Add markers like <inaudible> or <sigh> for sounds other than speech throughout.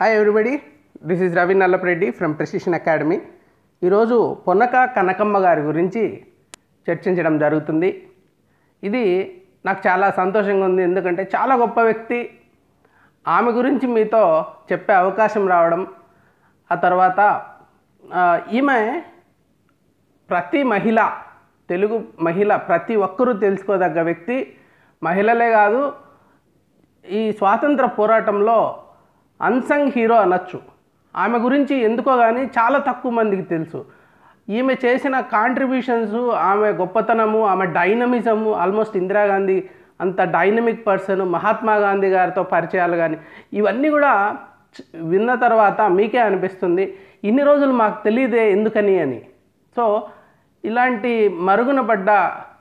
Hi everybody this is Ravi Nallapareddy from precision academy ఈరోజు పొన్నక కనకమ్మ గారి గురించి చర్చించడం జరుగుతుంది. ఇది నాకు చాలా సంతోషంగా ఉంది. ఎందుకంటే చాలా గొప్ప వ్యక్తి. ఆమె గురించి మీతో చెప్పే అవకాశం రావడం ఆ తర్వాత ఈమె ప్రతి మహిళ తెలుగు మహిళ ప్రతి ఒక్కరూ తెలుసుకోదగ్గ వ్యక్తి. మహిళలే కాదు ఈ స్వాతంత్ర పోరాటంలో అన్సంగ్ హీరో అనొచ్చు. ఆమె గురించి ఎందుకో కానీ చాలా తక్కువ మందికి తెలుసు. ఈమె చేసిన కాంట్రిబ్యూషన్స్ ఆమె గొప్పతనము ఆమె డైనమిజము ఆల్మోస్ట్ ఇందిరాగాంధీ అంత డైనమిక్ పర్సన్ మహాత్మా గాంధీ గారితో పరిచయాలు కానీ ఇవన్నీ కూడా విన్న తర్వాత మీకే అనిపిస్తుంది ఇన్ని రోజులు మాకు తెలియదే ఎందుకని అని. సో ఇలాంటి మరుగున పడ్డ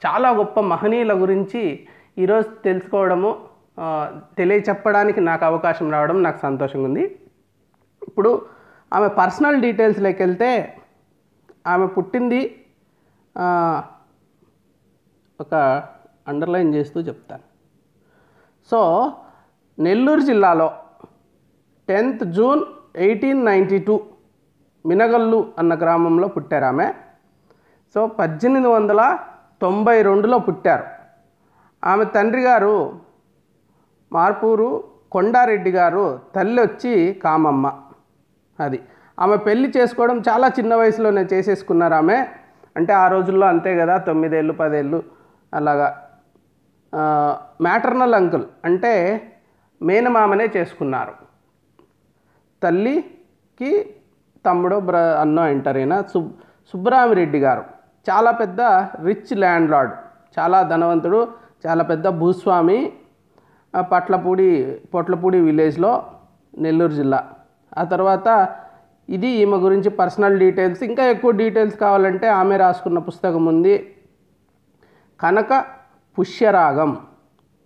చాలా గొప్ప మహనీయుల గురించి ఈరోజు తెలుసుకోవడము తెలియచెప్పడానికి నాకు అవకాశం రావడం నాకు సంతోషంగా ఉంది. ఇప్పుడు ఆమె పర్సనల్ డీటెయిల్స్లోకి వెళ్తే ఆమె పుట్టింది ఒక అండర్లైన్ చేస్తూ చెప్తాను. సో నెల్లూరు జిల్లాలో tenth June eighteen ninety two Minagallu అన్న గ్రామంలో పుట్టారు ఆమె. సో పద్దెనిమిది వందల తొంభై రెండులో పుట్టారు. ఆమె తండ్రి గారు మార్పూరు కొండారెడ్డి గారు తల్లి వచ్చి కామమ్మ. అది. ఆమె పెళ్ళి చేసుకోవడం చాలా చిన్న వయసులోనే చేసేసుకున్నారు ఆమె. అంటే ఆ రోజుల్లో అంతే కదా తొమ్మిదేళ్ళు పదేళ్ళు అలాగా. మ్యాటర్నల్ అంకుల్ అంటే మేనమామనే చేసుకున్నారు. తల్లికి తమ్ముడో బ్ర అన్నో అంటారు ఈయన సుబ్ సుబ్బరామిరెడ్డి గారు. చాలా పెద్ద రిచ్ ల్యాండ్ లార్డ్ చాలా ధనవంతుడు చాలా పెద్ద భూస్వామి. పట్లపూడి పొట్లపూడి విలేజ్లో నెల్లూరు జిల్లా. ఆ తర్వాత ఇది ఈమె గురించి పర్సనల్ డీటెయిల్స్. ఇంకా ఎక్కువ డీటెయిల్స్ కావాలంటే ఆమె రాసుకున్న పుస్తకం ఉంది. కనక పుష్యరాగం.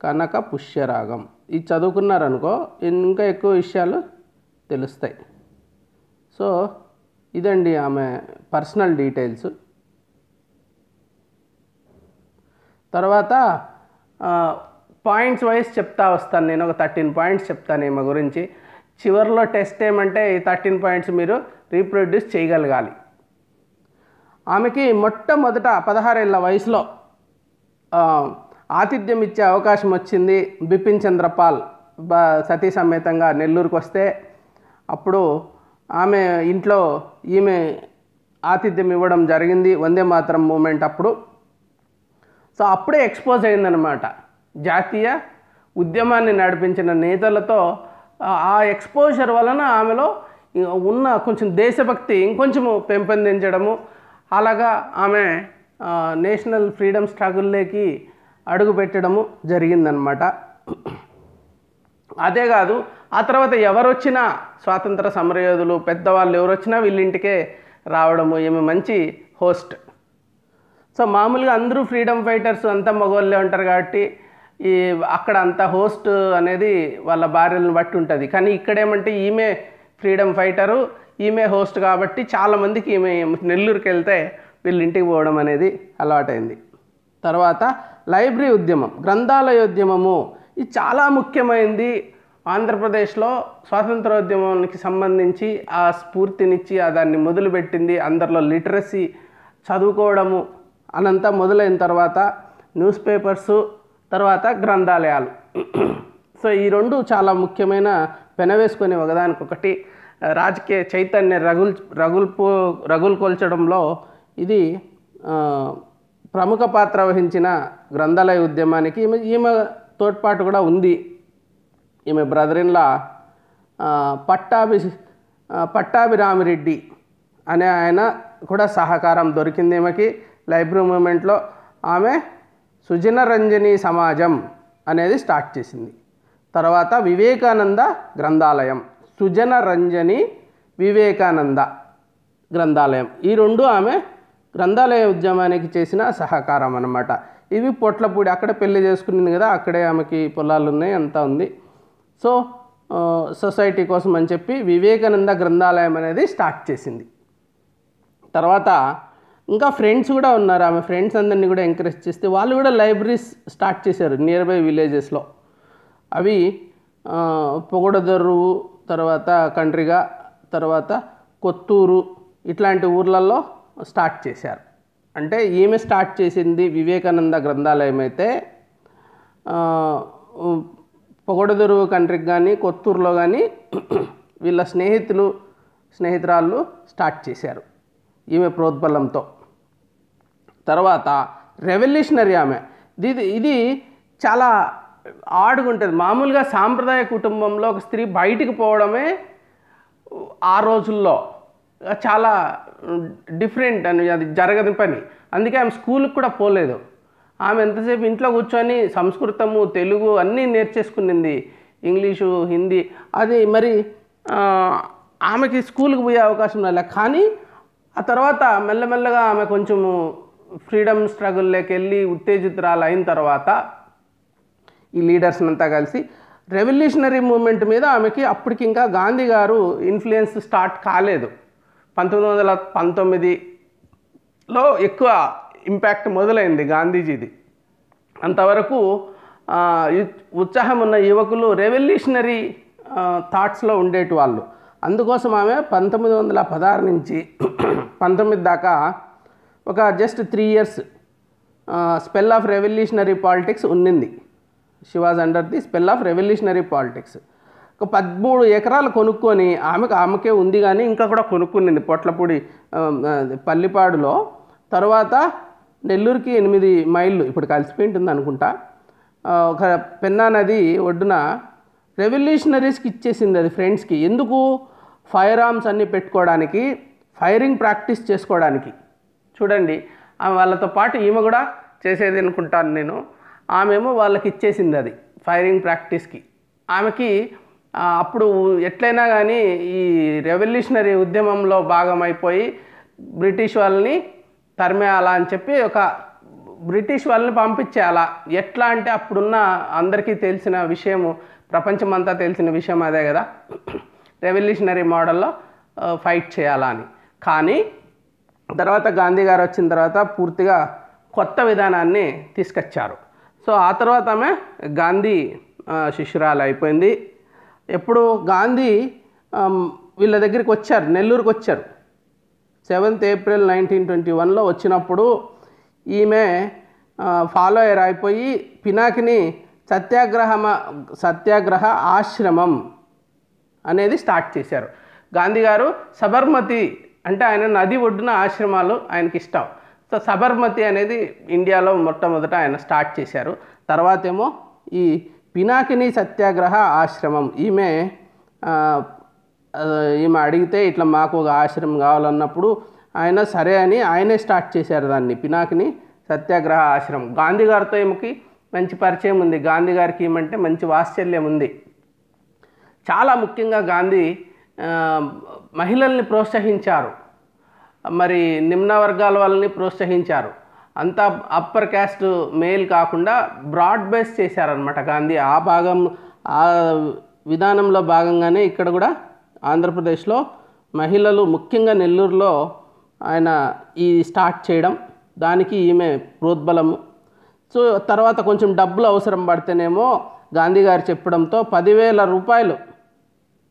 కనక పుష్యరాగం. ఇది చదువుకున్నారనుకో ఇంకా ఎక్కువ విషయాలు తెలుస్తాయి. సో ఇదండి ఆమె పర్సనల్ డీటెయిల్స్. తర్వాత పాయింట్స్ వైజ్ చెప్తా వస్తాను. నేను ఒక థర్టీన్ పాయింట్స్ చెప్తాను ఈమె గురించి. చివరిలో టెస్ట్ ఏమంటే ఈ థర్టీన్ పాయింట్స్ మీరు రీప్రొడ్యూస్ చేయగలగాలి. ఆమెకి మొట్టమొదట పదహారేళ్ళ వయసులో ఆతిథ్యం ఇచ్చే అవకాశం వచ్చింది బిపిన్ చంద్రపాల్. బ సతీ సమేతంగా నెల్లూరుకు వస్తే అప్పుడు ఆమె ఇంట్లో ఈమె ఆతిథ్యం ఇవ్వడం జరిగింది. వందే మాత్రం మూమెంట్ అప్పుడు. సో అప్పుడే ఎక్స్పోజ్ అయిందనమాట జాతీయ ఉద్యమాన్ని నడిపించిన నేతలతో ఆ- ఎక్స్పోజర్ వలన ఆమెలో ఉన్న కొంచెం దేశభక్తి ఇంకొంచెము పెంపొందించడము అలాగా ఆమె నేషనల్ ఫ్రీడమ్ స్ట్రగుల్లోకి అడుగుపెట్టడము జరిగిందనమాట అదే కాదు ఆ తర్వాత ఎవరొచ్చినా స్వాతంత్ర సమరయోధులు పెద్దవాళ్ళు ఎవరొచ్చినా వీళ్ళింటికే రావడము ఈమె మంచి హోస్ట్ సో మామూలుగా అందరూ ఫ్రీడమ్ ఫైటర్స్ అంతా మగవాళ్ళే ఉంటారు కాబట్టి ఈ అక్కడ అంత హోస్ట్ అనేది వాళ్ళ భార్యలను బట్టి ఉంటుంది. కానీ ఇక్కడ ఏమంటే ఈమె ఫ్రీడమ్ ఫైటరు ఈమె హోస్ట్ కాబట్టి చాలామందికి ఈమె నెల్లూరుకి వెళ్తే వీళ్ళు ఇంటికి పోవడం అనేది అలవాటైంది. తర్వాత లైబ్రరీ ఉద్యమం గ్రంథాలయ ఉద్యమము ఇది చాలా ముఖ్యమైనది ఆంధ్రప్రదేశ్లో స్వాతంత్రోద్యమానికి సంబంధించి ఆ స్ఫూర్తినిచ్చి ఆ దాన్ని మొదలుపెట్టింది అందరిలో లిటరసీ చదువుకోవడము అనంతా మొదలైన తర్వాత న్యూస్ పేపర్సు తర్వాత గ్రంథాలయాలు. సో ఈ రెండు చాలా ముఖ్యమైన పెనవేసుకొని ఒకదానికొకటి రాజకీయ చైతన్య రగుల్ రగుల్పు రగులు కొల్చడంలో ఇది ప్రముఖ పాత్ర వహించిన గ్రంథాలయ ఉద్యమానికి ఈమె ఈమె తోడ్పాటు కూడా ఉంది. ఈమె బ్రదర్ ఇన్లా పట్టాభి పట్టాభిరామిరెడ్డి అనే ఆయన కూడా సహకారం దొరికింది ఈమెకి. లైబ్రరీ మూమెంట్లో ఆమె సుజన రంజని సమాజం అనేది స్టార్ట్ చేసింది. తర్వాత వివేకానంద గ్రంథాలయం సుజన రంజని వివేకానంద గ్రంథాలయం. ఈ రెండు ఆమె గ్రంథాలయ ఉద్యమానికి చేసిన సహకారం అన్నమాట. ఇవి పొట్లపూడి అక్కడ పెళ్ళి చేసుకునింది కదా అక్కడే ఆమెకి పొలాలు ఉన్నాయి అంతా ఉంది. సో సొసైటీ కోసం అని చెప్పి వివేకానంద గ్రంథాలయం అనేది స్టార్ట్ చేసింది. తర్వాత ఇంకా ఫ్రెండ్స్ కూడా ఉన్నారు. ఆమె ఫ్రెండ్స్ అందరినీ కూడా ఎంకరేజ్ చేస్తే వాళ్ళు కూడా లైబ్రరీస్ స్టార్ట్ చేశారు నియర్ బై విలేజెస్లో అవి ఆ, పొగడదొర్రు తర్వాత కండ్రిగా తర్వాత కొత్తూరు ఇట్లాంటి ఊర్లలో స్టార్ట్ చేశారు. అంటే ఈమె స్టార్ట్ చేసింది వివేకానంద గ్రంథాలయం అయితే పొగడదొరువు కంట్రీకి కానీ కొత్తూరులో కానీ వీళ్ళ స్నేహితులు స్నేహితురాళ్ళు స్టార్ట్ చేశారు ఈమె ప్రోద్బలంతో. తర్వాత రెవల్యూషనరీ ఆమె. ఇది ఇది చాలా ఆడుగా ఉంటుంది. మామూలుగా సాంప్రదాయ కుటుంబంలో ఒక స్త్రీ బయటికి పోవడమే ఆ రోజుల్లో చాలా డిఫరెంట్ అని అది జరగని పని. అందుకే ఆమె స్కూల్కి కూడా పోలేదు. ఆమె ఎంతసేపు ఇంట్లో కూర్చొని సంస్కృతము తెలుగు అన్నీ నేర్చేసుకునింది. ఇంగ్లీషు హిందీ అది మరి ఆమెకి స్కూల్కి పోయే అవకాశం రాలే. కానీ ఆ తర్వాత మెల్లమెల్లగా ఆమె కొంచెము ఫ్రీడమ్ స్ట్రగుల్లోకి వెళ్ళి ఉత్తేజితురాలు అయిన తర్వాత ఈ లీడర్స్ అంతా కలిసి రెవల్యూషనరీ మూమెంట్ మీద ఆమెకి అప్పటికి ఇంకా గాంధీ గారు ఇన్ఫ్లుయెన్స్ స్టార్ట్ కాలేదు. పంతొమ్మిది వందల పంతొమ్మిదిలో ఎక్కువ ఇంపాక్ట్ మొదలైంది గాంధీజీది. అంతవరకు ఉత్సాహం ఉన్న యువకులు రెవల్యూషనరీ థాట్స్లో ఉండేటి వాళ్ళు. అందుకోసం ఆమె పంతొమ్మిది వందల పదహారు నుంచి <clears throat> పంతొమ్మిది దాకా ఒక just three years spell of revolutionary politics ఉన్నింది. She was under the spell of revolutionary politics ఒక పదమూడు ఎకరాలు కొనుక్కొని ఆమెకు ఆమెకే ఉంది కానీ ఇంకా కూడా కొనుక్కునింది పొట్లపూడి పల్లిపాడులో. తర్వాత నెల్లూరుకి ఎనిమిది మైళ్ళు ఇప్పుడు కలిసిపోయి ఉంటుంది అనుకుంటా. ఒక పెన్నా నది ఒడ్డున రెవల్యూషనరీస్కి ఇచ్చేసింది అది ఫ్రెండ్స్కి ఎందుకు? ఫైర్ ఆర్మ్స్ అన్నీ పెట్టుకోవడానికి ఫైరింగ్ ప్రాక్టీస్ చేసుకోవడానికి. చూడండి ఆమె వాళ్ళతో పాటు ఈమె కూడా చేసేది అనుకుంటాను నేను. ఆమెమో వాళ్ళకి ఇచ్చేసింది అది ఫైరింగ్ ప్రాక్టీస్కి. ఆమెకి అప్పుడు ఎట్లయినా కానీ ఈ రెవల్యూషనరీ ఉద్యమంలో భాగమైపోయి బ్రిటిష్ వాళ్ళని తరిమేయాలా అని చెప్పి ఒక బ్రిటిష్ వాళ్ళని పంపించేయాలా ఎట్లా అంటే అప్పుడున్న అందరికీ తెలిసిన విషయము ప్రపంచమంతా తెలిసిన విషయం అదే కదా. రెవల్యూషనరీ మోడల్లో ఫైట్ చేయాలా అని. కానీ తర్వాత గాంధీ గారు వచ్చిన తర్వాత పూర్తిగా కొత్త విధానాన్ని తీసుకొచ్చారు. సో ఆ తర్వాత ఆమె గాంధీ శిష్యురాలు అయిపోయింది. ఎప్పుడు గాంధీ వీళ్ళ దగ్గరికి వచ్చారు నెల్లూరుకి వచ్చారు. సెవెంత్ ఏప్రిల్ నైన్టీన్ ట్వంటీ వన్లో వచ్చినప్పుడు ఈమె ఫాలోయర్ అయిపోయి పినాకిని సత్యాగ్రహమ సత్యాగ్రహ ఆశ్రమం అనేది స్టార్ట్ చేశారు. గాంధీ గారు సబర్మతి అంటే ఆయన నది ఒడ్డున ఆశ్రమాలు ఆయనకి ఇష్టం. సో సబర్మతి అనేది ఇండియాలో మొట్టమొదట ఆయన స్టార్ట్ చేశారు. తర్వాత ఏమో ఈ పినాకిని సత్యాగ్రహ ఆశ్రమం. ఈమె ఈమె అడిగితే ఇట్లా మాకు ఒక ఆశ్రమం కావాలన్నప్పుడు ఆయన సరే అని ఆయనే స్టార్ట్ చేశారు దాన్ని పినాకిని సత్యాగ్రహ ఆశ్రమం. గాంధీ గారితో ఈమెకి మంచి పరిచయం ఉంది. గాంధీ గారికి ఏమంటే మంచి వాత్సల్యం ఉంది. చాలా ముఖ్యంగా గాంధీ మహిళల్ని ప్రోత్సహించారు. మరి నిమ్న వర్గాల వాళ్ళని ప్రోత్సహించారు. అంతా అప్పర్ క్యాస్ట్ మేల్ కాకుండా బ్రాడ్ బేస్ చేశారనమాట గాంధీ. ఆ భాగం ఆ విధానంలో భాగంగానే ఇక్కడ కూడా ఆంధ్రప్రదేశ్లో మహిళలు ముఖ్యంగా నెల్లూరులో ఆయన ఈ స్టార్ట్ చేయడం దానికి ఈమె ప్రోద్బలము. సో తర్వాత కొంచెం డబ్బులు అవసరం పడితేనేమో గాంధీ గారు చెప్పడంతో పదివేల రూపాయలు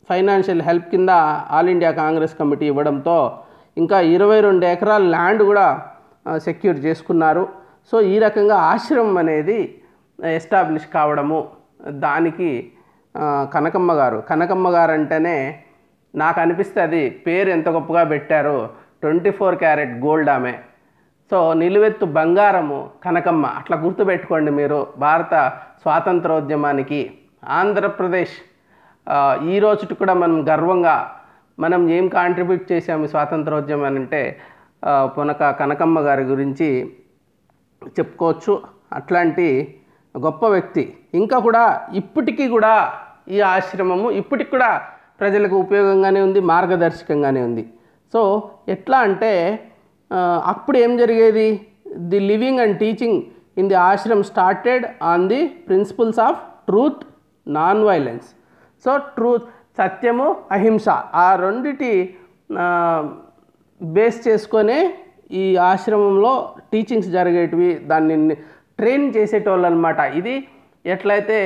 ఫైనాన్షియల్ హెల్ప్ కింద ఆల్ ఇండియా కాంగ్రెస్ కమిటీ ఇవ్వడంతో ఇంకా ఇరవై రెండు ఎకరాల ల్యాండ్ కూడా సెక్యూర్ చేసుకున్నారు. సో ఈ రకంగా ఆశ్రమం అనేది ఎస్టాబ్లిష్ కావడము దానికి కనకమ్మ గారు. కనకమ్మ గారు అంటేనే నాకు అనిపిస్తే అది పేరు ఎంత గొప్పగా పెట్టారు. ట్వంటీ ఫోర్ క్యారెట్ గోల్డ్ ఆమె. సో నిలువెత్తు బంగారము కనకమ్మ. అట్లా గుర్తుపెట్టుకోండి మీరు. భారత స్వాతంత్రోద్యమానికి ఆంధ్రప్రదేశ్ ఈ రోజుటి కూడా మనం గర్వంగా మనం ఏం కాంట్రిబ్యూట్ చేసాము స్వాతంత్రోద్యమం అని అంటే పునక కనకమ్మ గారి గురించి చెప్పుకోవచ్చు. అట్లాంటి గొప్ప వ్యక్తి. ఇంకా కూడా ఇప్పటికీ కూడా ఈ ఆశ్రమము ఇప్పటికి కూడా ప్రజలకు ఉపయోగంగానే ఉంది మార్గదర్శకంగానే ఉంది. సో ఎట్లా అంటే అప్పుడు ఏం జరిగేది? The living and teaching in the ashram started on the principles of truth non violence so truth సత్యము అహింస ఆ రెండిటి బేస్ చేసుకొనే ఈ ఆశ్రమంలో టీచింగ్స్ జరిగేటివి దాన్ని ట్రైన్ చేసేటోళ్ళు అనమాట ఇది ఎట్లయితే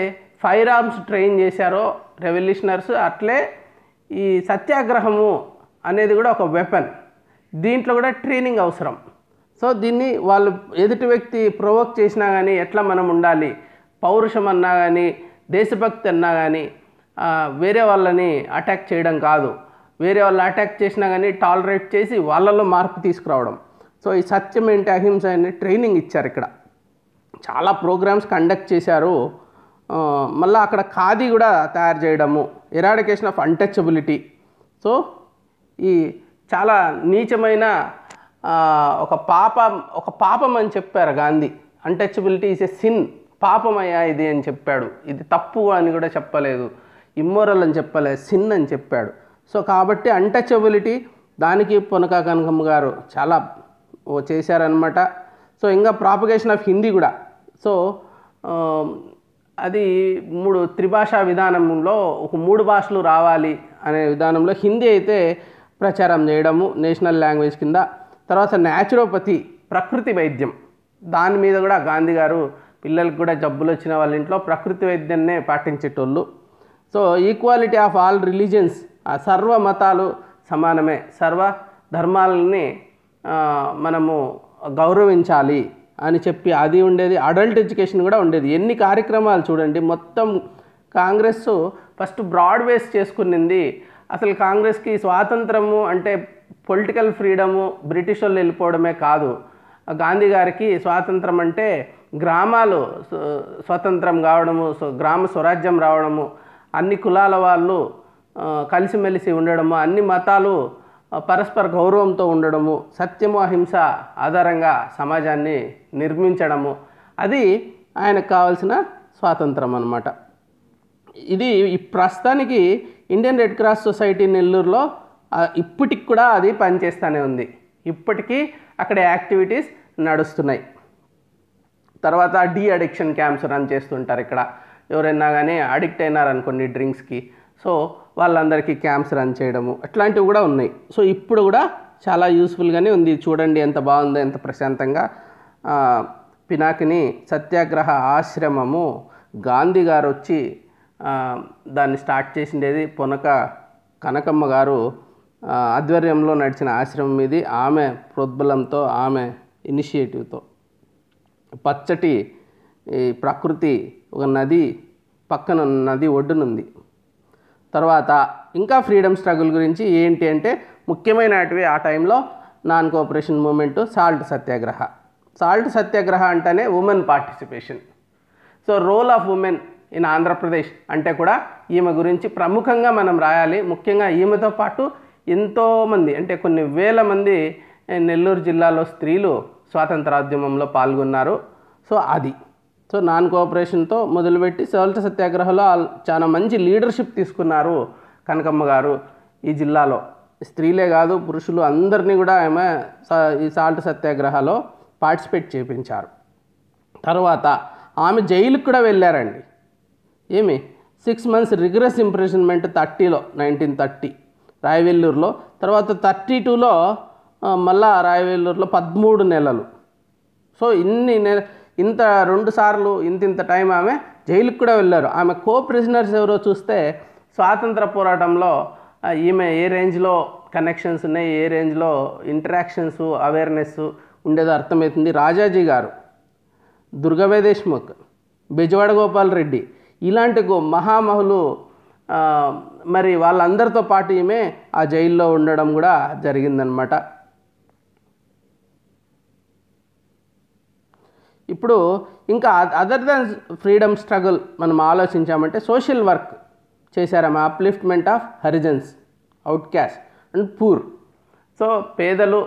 ఫైర్ ఆర్మ్స్ ట్రైన్ చేశారో రెవల్యూషనర్స్ అట్లే ఈ సత్యాగ్రహము అనేది కూడా ఒక వెపన్. దీంట్లో కూడా ట్రైనింగ్ అవసరం. సో దీన్ని వాళ్ళు ఎదుటి వ్యక్తి ప్రొవోక్ చేసినా కానీ ఎట్లా మనం ఉండాలి? పౌరుషం అన్నా కానీ దేశభక్తి అన్నా కానీ వేరే వాళ్ళని అటాక్ చేయడం కాదు. వేరే వాళ్ళు అటాక్ చేసినా కానీ టాలరేట్ చేసి వాళ్ళలో మార్పు తీసుకురావడం. సో ఈ సత్యం ఏంటి అహింస అని ట్రైనింగ్ ఇచ్చారు ఇక్కడ. చాలా ప్రోగ్రామ్స్ కండక్ట్ చేశారు. మళ్ళీ అక్కడ ఖాదీ కూడా తయారు చేయడము. ఎరాడికేషన్ ఆఫ్ అన్టచబిలిటీ సో ఈ చాలా నీచమైన ఒక పాపం ఒక పాపం అని చెప్పారు Gandhi. Untouchability is a sin పాపమయ్యా ఇది అని చెప్పాడు. ఇది తప్పు అని కూడా చెప్పలేదు. ఇమ్మోరల్ అని చెప్పలే సిన్ అని చెప్పాడు. సో కాబట్టి అన్టచబిలిటీ దానికి పొనక కనకమ్మ గారు చాలా చేశారనమాట సో ఇంకా ప్రాపగేషన్ ఆఫ్ హిందీ కూడా. సో అది మూడు త్రిభాషా విధానంలో ఒక మూడు భాషలు రావాలి అనే విధానంలో హిందీ అయితే ప్రచారం చేయడము నేషనల్ లాంగ్వేజ్ కింద. తర్వాత న్యాచురోపతి ప్రకృతి వైద్యం. దాని మీద కూడా గాంధీ గారు పిల్లలకు కూడా జబ్బులు వచ్చిన వాళ్ళ ఇంట్లో ప్రకృతి వైద్యాన్నే పాటించేటోళ్ళు. So equality of all religions సర్వ మతాలు సమానమే. సర్వ ధర్మాలని మనము గౌరవించాలి అని చెప్పి అది ఉండేది. అడల్ట్ ఎడ్యుకేషన్ కూడా ఉండేది. ఎన్ని కార్యక్రమాలు చూడండి. మొత్తం కాంగ్రెస్ ఫస్ట్ బ్రాడ్ బేస్ చేసుకునింది. అసలు కాంగ్రెస్కి స్వాతంత్రము అంటే పొలిటికల్ ఫ్రీడము బ్రిటిష్ వాళ్ళు వెళ్ళిపోవడమే కాదు. గాంధీ గారికి స్వాతంత్రం అంటే గ్రామాలు స్వతంత్రం కావడము గ్రామ స్వరాజ్యం రావడము అన్ని కులాల వాళ్ళు కలిసిమెలిసి ఉండడము అన్ని మతాలు పరస్పర గౌరవంతో ఉండడము సత్యము అహింస ఆధారంగా సమాజాన్ని నిర్మించడము అది ఆయనకు కావాల్సిన స్వాతంత్రం అన్నమాట. ఇది ప్రస్తుతానికి ఇండియన్ రెడ్ క్రాస్ సొసైటీ నెల్లూరులో ఇప్పటికి కూడా అది పనిచేస్తూనే ఉంది. ఇప్పటికీ అక్కడ యాక్టివిటీస్ నడుస్తున్నాయి. తర్వాత డీ అడిక్షన్ క్యాంప్స్ రన్ చేస్తుంటారు ఇక్కడ. ఎవరైనా కానీ అడిక్ట్ అయినారనుకోండి డ్రింక్స్కి. సో వాళ్ళందరికీ క్యాంప్స్ రన్ చేయడము అట్లాంటివి కూడా ఉన్నాయి. సో ఇప్పుడు కూడా చాలా యూస్ఫుల్గానే ఉంది. చూడండి ఎంత బాగుందో ఎంత ప్రశాంతంగా. పినాకిని సత్యాగ్రహ ఆశ్రమము గాంధీ గారు వచ్చి దాన్ని స్టార్ట్ చేసిండేది పొనక కనకమ్మ గారు. ఆధ్వర్యంలో నడిచిన ఆశ్రమం ఇది ఆమె ప్రోద్బలంతో ఆమె ఇనిషియేటివ్తో. పచ్చటి ఈ ప్రకృతి ఒక నది పక్కన నది ఒడ్డునుంది తర్వాత ఇంకా ఫ్రీడమ్ స్ట్రగుల్ గురించి ఏంటి అంటే ముఖ్యమైనటివి ఆ టైంలో non cooperation movement salt satyagraha. Salt satyagraha అంటేనే women participation so role of women in Andhra Pradesh అంటే కూడా ఈమె గురించి ప్రముఖంగా మనం రాయాలి. ముఖ్యంగా ఈమెతో పాటు ఎంతోమంది అంటే కొన్ని వేల మంది నెల్లూరు జిల్లాలో స్త్రీలు స్వాతంత్రోద్యమంలో పాల్గొన్నారు. సో అది. సో నాన్ కోఆపరేషన్తో మొదలుపెట్టి సాల్ట్ సత్యాగ్రహంలో చాలా మంచి లీడర్షిప్ తీసుకున్నారు కనకమ్మ గారు ఈ జిల్లాలో. స్త్రీలే కాదు పురుషులు అందరినీ కూడా ఆమె ఈ సాల్ట్ సత్యాగ్రహాలో పార్టిసిపేట్ చేయించారు తర్వాత ఆమె జైలుకు కూడా వెళ్ళారండి. ఏమి? సిక్స్ మంత్స్ రిగ్రెస్ ఇంప్రెషన్మెంట్ థర్టీలో నైన్టీన్ థర్టీ రాయవెల్లూరులో. తర్వాత థర్టీ టూలో మళ్ళా రాయవెల్లూరులో పదమూడు నెలలు. సో ఇన్ని నెల ఇంత రెండు సార్లు ఇంత ఇంత టైం ఆమె జైలుకు కూడా వెళ్ళారు. ఆమె కో ప్రిజనర్స్ ఎవరో చూస్తే స్వాతంత్ర పోరాటంలో ఈమె ఏ రేంజ్లో కనెక్షన్స్ ఉన్నాయి ఏ రేంజ్లో ఇంటరాక్షన్స్ అవేర్నెస్ ఉండేదో అర్థమవుతుంది. రాజాజీ గారు దుర్గవే దేశ్ముఖ్ బెజవాడ గోపాల్ రెడ్డి ఇలాంటి గో మహామహులు మరి వాళ్ళందరితో పాటు ఈమె ఆ జైల్లో ఉండడం కూడా జరిగిందనమాట ఇప్పుడు ఇంకా అదర్ దాన్ ఫ్రీడమ్ స్ట్రగుల్ మనం ఆలోచించామంటే social work చేశారామె upliftment of Harijans outcastes and poor so పేదలు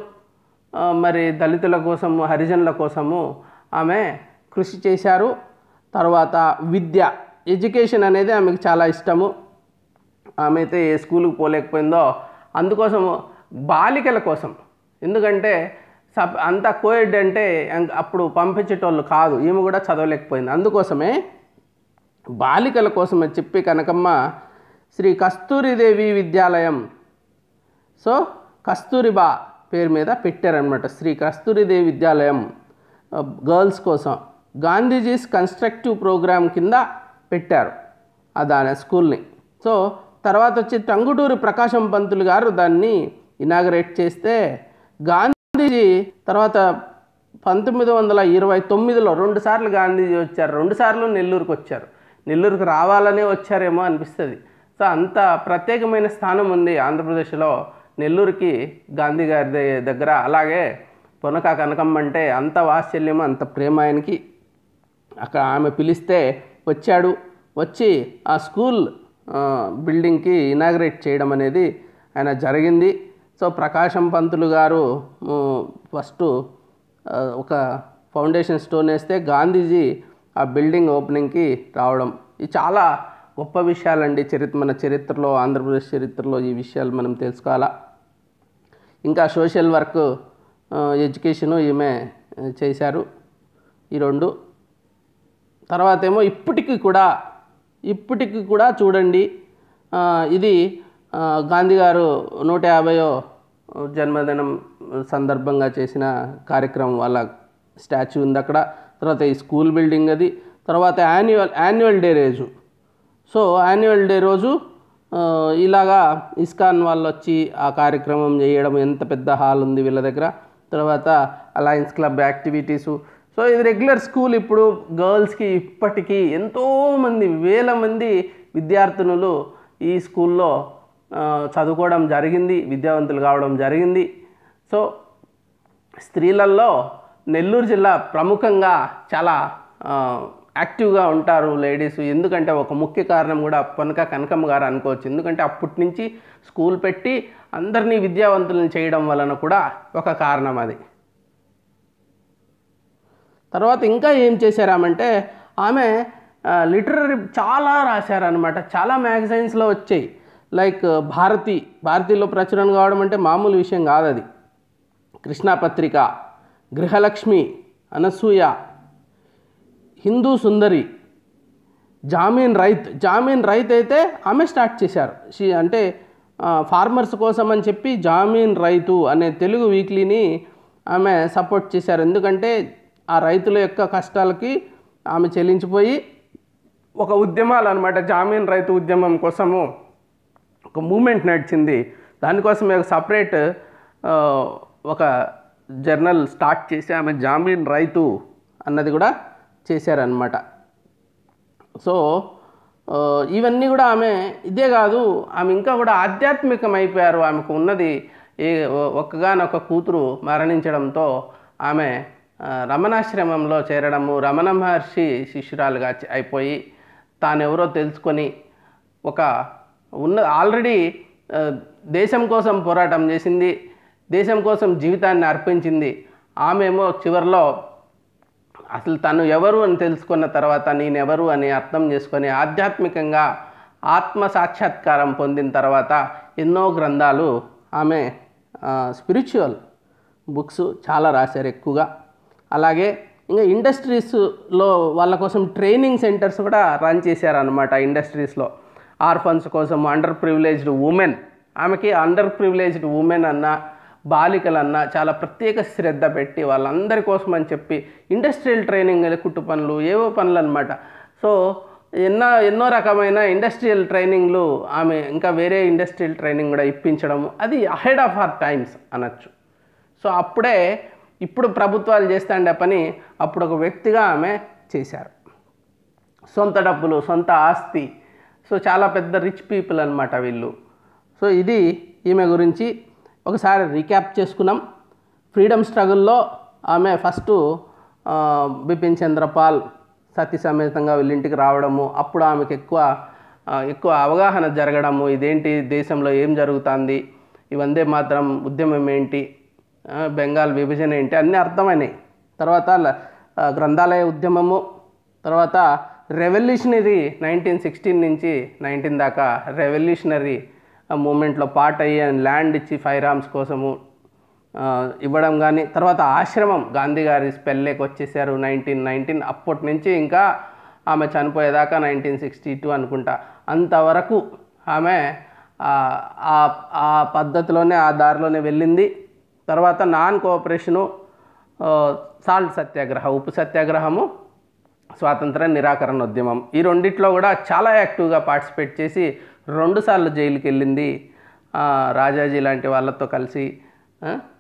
మరి దళితుల కోసము హరిజనుల కోసము ఆమె కృషి చేశారు. తర్వాత విద్య ఎడ్యుకేషన్ అనేది ఆమెకు చాలా ఇష్టము. ఆమె అయితే ఏ స్కూల్కి పోలేకపోయిందో అందుకోసము బాలికల కోసం. ఎందుకంటే సబ్ అంతా కోయిడ్ అంటే అప్పుడు పంపించేటోళ్ళు కాదు. ఈమె కూడా చదవలేకపోయింది. అందుకోసమే బాలికల కోసమే చెప్పి కనకమ్మ శ్రీ కస్తూరిదేవి విద్యాలయం. సో కస్తూరిబా పేరు మీద పెట్టారనమాట శ్రీ కస్తూరిదేవి విద్యాలయం గర్ల్స్ కోసం. గాంధీజీస్ కన్స్ట్రక్టివ్ ప్రోగ్రామ్ కింద పెట్టారు ఆ దాని స్కూల్ని. సో తర్వాత వచ్చి టంగుటూరి ప్రకాశం పంతులు గారు దాన్ని ఇనాగరేట్ చేస్తే గాంధీ గాంధీజీ తర్వాత పంతొమ్మిది వందల ఇరవై తొమ్మిదిలో రెండు సార్లు గాంధీజీ వచ్చారు. రెండు సార్లు నెల్లూరుకు వచ్చారు. నెల్లూరుకు రావాలనే వచ్చారేమో అనిపిస్తుంది. సో అంత ప్రత్యేకమైన స్థానం ఉంది ఆంధ్రప్రదేశ్లో నెల్లూరుకి గాంధీ గారి దగ్గర. అలాగే పొనక కనకమ్మ అంటే అంత వాత్సల్యం అంత ప్రేమ ఆయనకి. అక్కడ ఆమె పిలిస్తే వచ్చాడు. వచ్చి ఆ స్కూల్ బిల్డింగ్కి ఇనాగ్రేట్ చేయడం అనేది ఆయన జరిగింది. సో ప్రకాశం పంతులు గారు ఫస్ట్ ఒక ఫౌండేషన్ స్టోన్ వేస్తే గాంధీజీ ఆ బిల్డింగ్ ఓపెనింగ్కి రావడం. ఇది చాలా గొప్ప విషయాలండి చరిత్ర మన చరిత్రలో ఆంధ్రప్రదేశ్ చరిత్రలో ఈ విషయాలు మనం తెలుసుకోవాలా. ఇంకా సోషల్ వర్క్ ఎడ్యుకేషను ఈమె చేశారు ఈ రెండు. తర్వాత ఏమో ఇప్పటికీ కూడా ఇప్పటికీ కూడా చూడండి ఇది గాంధీ గారు నూట యాభైయో జన్మదినం సందర్భంగా చేసిన కార్యక్రమం వాళ్ళ స్టాచ్యూ ఉంది అక్కడ. తర్వాత ఈ స్కూల్ బిల్డింగ్ అది. తర్వాత యాన్యువల్ యాన్యువల్ డే రోజు. సో యాన్యువల్ డే రోజు ఇలాగా ఇస్కాన్ వాళ్ళు వచ్చి ఆ కార్యక్రమం చేయడం ఎంత పెద్ద హాల్ ఉంది వీళ్ళ దగ్గర. తర్వాత అలయన్స్ క్లబ్ యాక్టివిటీసు. సో ఇది రెగ్యులర్ స్కూల్ ఇప్పుడు గర్ల్స్కి ఇప్పటికీ ఎంతోమంది వేల మంది విద్యార్థినులు ఈ స్కూల్లో చదువుకోవడం జరిగింది విద్యావంతులు కావడం జరిగింది. సో స్త్రీలలో నెల్లూరు జిల్లా ప్రముఖంగా చాలా యాక్టివ్గా ఉంటారు లేడీస్. ఎందుకంటే ఒక ముఖ్య కారణం కూడా పొనక కనకమ్మ గారు అనుకోవచ్చు. ఎందుకంటే అప్పటి నుంచి స్కూల్ పెట్టి అందరినీ విద్యావంతులను చేయడం వలన కూడా ఒక కారణం అది. తర్వాత ఇంకా ఏం చేశారామంటే ఆమె లిటరరీ చాలా రాశారనమాట చాలా మ్యాగజైన్స్లో వచ్చాయి. లైక్ భారతి భారతిలో ప్రచురణ కావడం అంటే మామూలు విషయం కాదు అది కృష్ణా పత్రిక గృహలక్ష్మి అనసూయ హిందూ సుందరి జామీన్ రైత్ జామీన్ రైత్ అయితే ఆమె స్టార్ట్ చేశారు. షీ అంటే ఫార్మర్స్ కోసం అని చెప్పి జామీన్ రైతు అనే తెలుగు వీక్లీని ఆమె సపోర్ట్ చేశారు. ఎందుకంటే ఆ రైతుల యొక్క కష్టాలకి ఆమె చెల్లించిపోయి ఒక ఉద్యమాలు అనమాట జామీన్ రైతు ఉద్యమం కోసము ఒక మూమెంట్ నడిచింది. దానికోసం ఒక సపరేట్ ఒక జర్నల్ స్టార్ట్ చేసి ఆమె జామీన్ రైతు అన్నది కూడా చేశారనమాట సో ఇవన్నీ కూడా ఆమె ఇదే కాదు ఆమె ఇంకా కూడా ఆధ్యాత్మికం అయిపోయారు ఆమెకు ఉన్నది ఏ ఒక్కగానొక్క కూతురు మరణించడంతో ఆమె రమణాశ్రమంలో చేరడము రమణ మహర్షి శిష్యురాలుగా అయిపోయి తానెవరో తెలుసుకొని ఒక ఉన్న ఆల్రెడీ దేశం కోసం పోరాటం చేసింది దేశం కోసం జీవితాన్ని అర్పించింది. ఆమెమో చివరిలో అసలు తను ఎవరు అని తెలుసుకున్న తర్వాత నేనెవరు అని అర్థం చేసుకొని ఆధ్యాత్మికంగా ఆత్మ సాక్షాత్కారం పొందిన తర్వాత ఎన్నో గ్రంథాలు ఆమె స్పిరిచువల్ బుక్స్ చాలా రాశారు ఎక్కువగా. అలాగే ఇంకా ఇండస్ట్రీస్లో వాళ్ళ కోసం ట్రైనింగ్ సెంటర్స్ కూడా రన్ చేశారనమాట ఇండస్ట్రీస్లో ఆర్ఫన్స్ కోసం అండర్ ప్రివిలేజ్డ్ ఉమెన్ ఆమెకి అండర్ ప్రివిలేజ్డ్ ఉమెన్ అన్న బాలికలన్నా చాలా ప్రత్యేక శ్రద్ధ పెట్టి వాళ్ళందరి కోసం అని చెప్పి ఇండస్ట్రియల్ ట్రైనింగ్ కుట్టు పనులు ఏవో పనులు అనమాట సో ఎన్నో ఎన్నో రకమైన ఇండస్ట్రియల్ ట్రైనింగ్లు ఆమె ఇంకా వేరే ఇండస్ట్రియల్ ట్రైనింగ్ కూడా ఇప్పించడం అది అహెడ్ ఆఫ్ ఆర్ టైమ్స్ అనొచ్చు. సో అప్పుడే ఇప్పుడు ప్రభుత్వాలు చేస్తాండే పని అప్పుడు ఒక వ్యక్తిగా ఆమె చేశారు. సొంత డబ్బులు సొంత ఆస్తి సో చాలా పెద్ద రిచ్ పీపుల్ అనమాట వీళ్ళు. సో ఇది ఈమె గురించి ఒకసారి రీక్యాప్ చేసుకున్నాం. ఫ్రీడమ్ స్ట్రగుల్లో ఆమె ఫస్ట్ బిపిన్ చంద్రపాల్ సతీ సమేతంగా వీళ్ళింటికి రావడము అప్పుడు ఆమెకు ఎక్కువ ఎక్కువ అవగాహన జరగడము ఇదేంటి దేశంలో ఏం జరుగుతుంది ఇవందే మాత్రం ఉద్యమం ఏంటి బెంగాల్ విభజన ఏంటి అన్నీ అర్థమైనాయి. తర్వాత గ్రంథాలయ ఉద్యమము తర్వాత రెవల్యూషనరీ నైన్టీన్ సిక్స్టీన్ నుంచి నైన్టీన్ దాకా రెవల్యూషనరీ మూమెంట్లో పార్ట్ అయ్యి ల్యాండ్ ఇచ్చి ఫైర్ ఆర్మ్స్ కోసము ఇవ్వడం కానీ తర్వాత ఆశ్రమం గాంధీ గారి స్పెల్లేకి వచ్చేసారు నైన్టీన్ నైన్టీన్ అప్పటి నుంచి ఇంకా ఆమె చనిపోయేదాకా నైన్టీన్ సిక్స్టీ టూ అనుకుంటా. అంతవరకు ఆమె ఆ, ఆ పద్ధతిలోనే ఆ దారిలోనే వెళ్ళింది. తర్వాత నాన్ కోఆపరేషను సాల్ట్ సత్యాగ్రహ ఉప్పు సత్యాగ్రహము స్వాతంత్ర నిరాకరణ ఉద్యమం. ఈ రెండిట్లో కూడా చాలా యాక్టివ్గా పార్టిసిపేట్ చేసి రెండుసార్లు జైలుకి వెళ్ళింది రాజాజీ లాంటి వాళ్ళతో కలిసి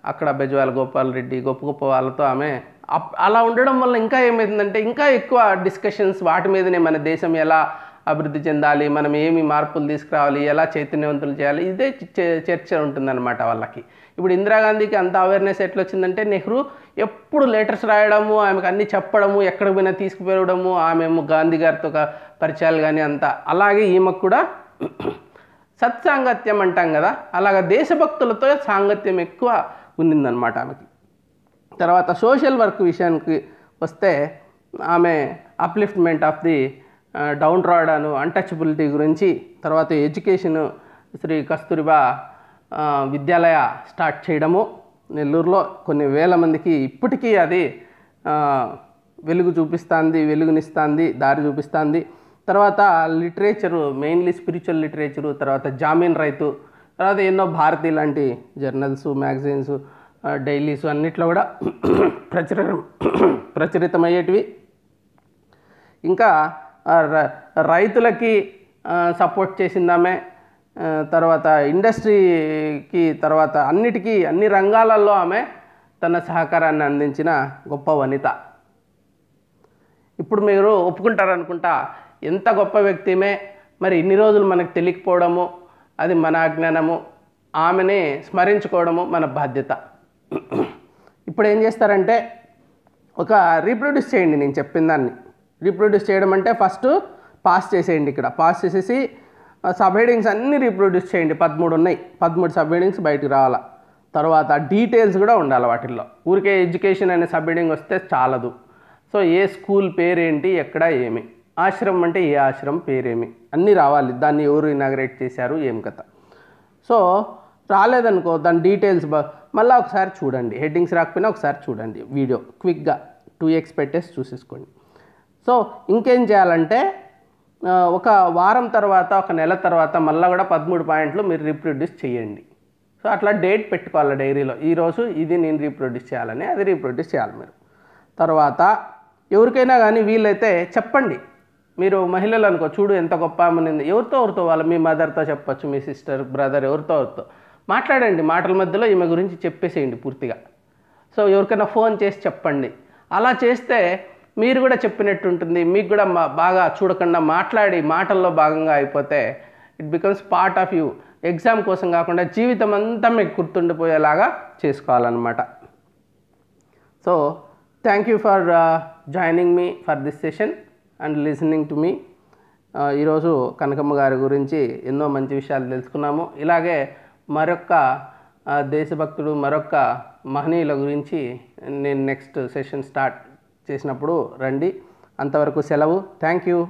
అక్కడ బెజవాల గోపాల్ రెడ్డి గొప్ప గొప్ప వాళ్ళతో ఆమె అప్- అలా ఉండడం వల్ల ఇంకా ఏమైందంటే ఇంకా ఎక్కువ డిస్కషన్స్ వాటి మీదనే మన దేశం ఎలా అభివృద్ధి చెందాలి మనం ఏమి మార్పులు తీసుకురావాలి ఎలా చైతన్యవంతులు చేయాలి ఇదే చర్చ ఉంటుందన్నమాట వాళ్ళకి. ఇప్పుడు ఇందిరాగాంధీకి అంత అవేర్నెస్ ఎట్లా వచ్చిందంటే నెహ్రూ ఎప్పుడు లెటర్స్ రాయడము ఆమెకు అన్ని చెప్పడము ఎక్కడ పోయినా తీసుకుపోవడము ఆమె గాంధీ గారితో ఒక పరిచయాలు కానీ అంత. అలాగే ఈమెకు కూడా సత్సాంగత్యం అంటాం కదా అలాగ దేశభక్తులతో సాంగత్యం ఎక్కువ ఉన్నిందనమాట ఆమెకి. తర్వాత సోషల్ వర్క్ విషయానికి వస్తే ఆమె upliftment of the down రాడాను untouchability గురించి తర్వాత ఎడ్యుకేషన్ శ్రీ కస్తూరిబా విద్యాలయ స్టార్ట్ చేయడము. నెల్లూరులో కొన్ని వేల మందికి ఇప్పటికీ అది వెలుగు చూపిస్తుంది వెలుగునిస్తుంది దారి చూపిస్తుంది. తర్వాత లిటరేచరు మెయిన్లీ స్పిరిచువల్ లిటరేచరు తర్వాత జామీన్ రైతు తర్వాత ఎన్నో భారతి లాంటి జర్నల్స్ మ్యాగజైన్స్ డైలీస్ అన్నిట్లో కూడా <clears throat> ప్రచుర <clears throat> ప్రచురితమయ్యేటివి. ఇంకా రైతులకి సపోర్ట్ చేసిందామే తర్వాత ఇండస్ట్రీకి తర్వాత అన్నిటికీ అన్ని రంగాలలో ఆమె తన సహకారాన్ని అందించిన గొప్ప వనిత. ఇప్పుడు మీరు ఒప్పుకుంటారనుకుంటా ఎంత గొప్ప వ్యక్తిమే మరి ఇన్ని రోజులు మనకు తెలియకపోవడము అది మన అజ్ఞానము ఆమెని స్మరించుకోవడము మన బాధ్యత. ఇప్పుడు ఏం చేస్తారంటే ఒక రీప్రొడ్యూస్ చేయండి నేను చెప్పిన దాన్ని. రీప్రొడ్యూస్ చేయడం అంటే ఫస్ట్ పాస్ చేసేయండి ఇక్కడ. పాస్ చేసేసి సబ్ హెడింగ్స్ అన్నీ రీప్రొడ్యూస్ చేయండి. పదమూడు ఉన్నాయి. పదమూడు సబ్ హెడింగ్స్ బయటికి రావాలా. తర్వాత డీటెయిల్స్ కూడా ఉండాలి వాటిల్లో. ఊరికే ఎడ్యుకేషన్ అనే సబ్ హెడింగ్ వస్తే చాలదు. సో ఏ స్కూల్ పేరేంటి ఎక్కడ ఏమి? ఆశ్రమం అంటే ఏ ఆశ్రమం పేరేమి? అన్నీ రావాలి. దాన్ని ఎవరు ఇనాగ్రేట్ చేశారు ఏం కథ? సో రాలేదనుకో దాని డీటెయిల్స్ బ మళ్ళీ ఒకసారి చూడండి. హెడ్డింగ్స్ రాకపోయినా ఒకసారి చూడండి. వీడియో క్విక్గా టూ ఎక్స్ పెట్టేసి చూసేసుకోండి. సో ఇంకేం చేయాలంటే ఒక వారం తర్వాత ఒక నెల తర్వాత మళ్ళీ కూడా పదమూడు పాయింట్లు మీరు రీప్రొడ్యూస్ చేయండి. సో అట్లా డేట్ పెట్టుకోవాలి డైరీలో. ఈరోజు ఇది నేను రీప్రొడ్యూస్ చేయాలని అది రీప్రొడ్యూస్ చేయాలి మీరు. తర్వాత ఎవరికైనా కానీ వీలైతే చెప్పండి. మీరు మహిళలు అనుకో చూడు ఎంత గొప్ప ఆమెనింది ఎవరితో ఎవరితో వాళ్ళు? మీ మదర్తో చెప్పొచ్చు మీ సిస్టర్ బ్రదర్ ఎవరితో ఎవరితో. మాట్లాడండి మాటల మధ్యలో ఈమె గురించి చెప్పేసేయండి పూర్తిగా. సో ఎవరికైనా ఫోన్ చేసి చెప్పండి. అలా చేస్తే మీరు కూడా చెప్పినట్టు ఉంటుంది మీకు కూడా మా- బాగా చూడకుండా మాట్లాడి మాటల్లో భాగంగా అయిపోతే it becomes part of you exam కోసం కాకుండా జీవితం అంతా మీకు గుర్తుండిపోయేలాగా చేసుకోవాలన్నమాట. So thank you for joining me for this session and listening to me ఈరోజు కనకమ్మ గారి గురించి ఎన్నో మంచి విషయాలు తెలుసుకున్నాము. ఇలాగే మరొక uh, దేశభక్తుడు మరొక మహనీయుల గురించి నేను నెక్స్ట్ సెషన్ స్టార్ట్ చేసినప్పుడు రండి. అంతవరకు సెలవు. Thank you.